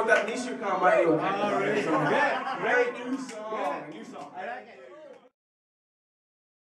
Wrote that Nishu Khan by Great, great new song. New song. I like it.